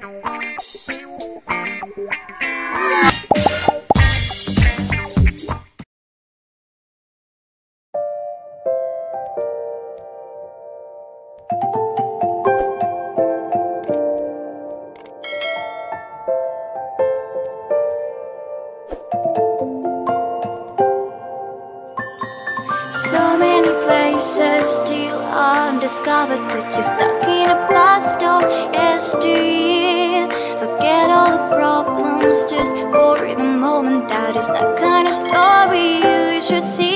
So many places still undiscovered that you're stuck in moment. That is the kind of story you should see.